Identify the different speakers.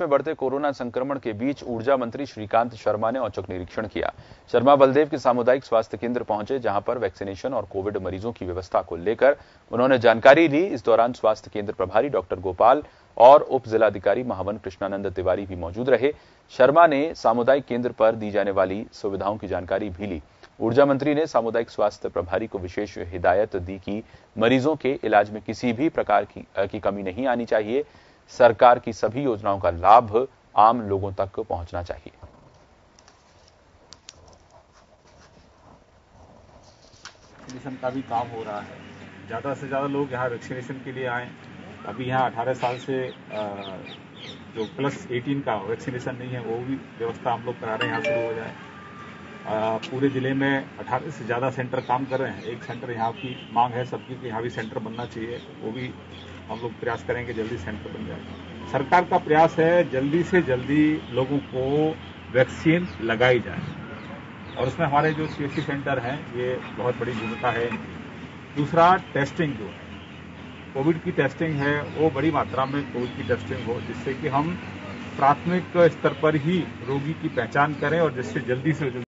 Speaker 1: में बढ़ते कोरोना संक्रमण के बीच ऊर्जा मंत्री श्रीकांत शर्मा ने औचक निरीक्षण किया। शर्मा बलदेव के सामुदायिक स्वास्थ्य केंद्र पहुँचे जहाँ पर वैक्सीनेशन और कोविड मरीजों की व्यवस्था को लेकर उन्होंने जानकारी ली। इस दौरान स्वास्थ्य केंद्र प्रभारी डॉक्टर गोपाल और उप जिलाधिकारी महावन कृष्णानंद तिवारी भी मौजूद रहे। शर्मा ने सामुदायिक केंद्र पर दी जाने वाली सुविधाओं की जानकारी भी ली। ऊर्जा मंत्री ने सामुदायिक स्वास्थ्य प्रभारी को विशेष हिदायत दी कि मरीजों के इलाज में किसी भी प्रकार की, की कमी नहीं आनी चाहिए। सरकार की सभी योजनाओं का लाभ आम लोगों तक पहुँचना चाहिए।
Speaker 2: का भी काम हो रहा है। ज़्यादा से ज़्यादा लोग यहाँ वैक्सीनेशन के लिए आए। अभी यहाँ 18 साल से जो प्लस 18 का वैक्सीनेशन नहीं है, वो भी व्यवस्था हम लोग करा रहे हैं, यहाँ शुरू हो जाए। पूरे ज़िले में 18 से ज़्यादा सेंटर काम कर रहे हैं। एक सेंटर यहाँ की मांग है सबकी कि यहाँ भी सेंटर बनना चाहिए। वो भी हम लोग प्रयास करेंगे जल्दी सेंटर बन जाए। सरकार का प्रयास है जल्दी से जल्दी लोगों को वैक्सीन लगाई जाए। और उसमें हमारे जो सीएससी सेंटर हैं, ये बहुत बड़ी भूमिका है दूसरा, टेस्टिंग जो है। कोविड की टेस्टिंग है, वो बड़ी मात्रा में कोविड की टेस्टिंग हो, जिससे कि हम प्राथमिक स्तर पर ही रोगी की पहचान करें और जिससे जल्दी से जल्दी